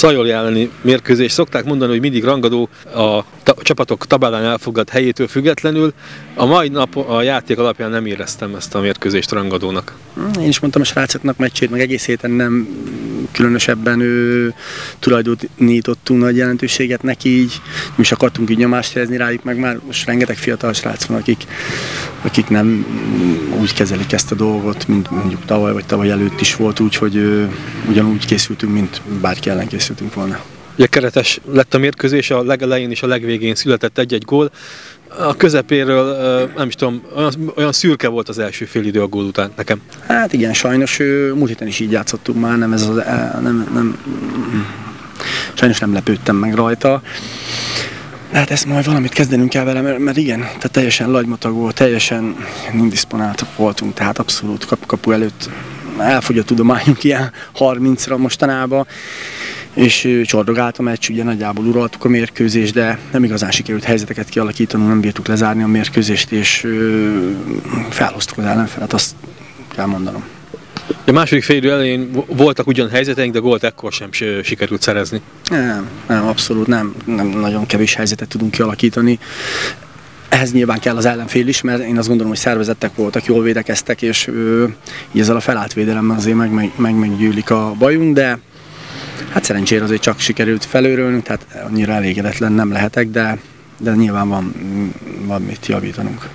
Szajoli elleni mérkőzés. Szokták mondani, hogy mindig rangadó a, ta- csapatok tabellán elfogadt helyétől függetlenül. A mai nap a játék alapján nem éreztem ezt a mérkőzést rangadónak. Én is mondtam a srácoknak meccsét, meg egész héten nem különösebben ő, tulajdonítottunk nagy jelentőséget neki, így nem is akartunk így nyomást helyezni rájuk, meg már most rengeteg fiatal srác van, akik, akik nem úgy kezelik ezt a dolgot, mint mondjuk tavaly vagy tavaly előtt is volt, úgyhogy ö, ugyanúgy készültünk, mint bárki ellen készültünk volna. Ugye keretes lett a mérkőzés, a legelején és a legvégén született egy-egy gól. A közepéről, nem is tudom, olyan, olyan szürke volt az első fél idő a gól után nekem. Hát igen, sajnos múlt héten is így játszottunk már, nem ez az, e, nem, nem, sajnos nem lepődtem meg rajta. De hát ezt majd valamit kezdenünk kell vele, mert, mert igen, tehát teljesen lagymatag volt, teljesen indisponáltak voltunk, tehát abszolút kapu, kapu előtt elfogy a tudományunk ilyen 30-ra mostanában, és csordogált a meccs, ugye nagyjából uraltuk a mérkőzést, de nem igazán sikerült helyzeteket kialakítanunk, nem bírtuk lezárni a mérkőzést, és felhoztuk az ellenfelet, azt kell mondanom. A második fél elején vo- voltak ugyan helyzeteink, de gólt ekkor sem si- sikerült szerezni. Nem, nem, abszolút nem, nem nagyon kevés helyzetet tudunk kialakítani. Ehhez nyilván kell az ellenfél is, mert én azt gondolom, hogy szervezettek voltak, jól védekeztek, és így ezzel a felállt védelemmel azért meg, meg meggyűlik a bajunk, de hát szerencsére azért csak sikerült felőrölnünk, tehát annyira elégedetlen nem lehetek, de, de nyilván van, van mit javítanunk.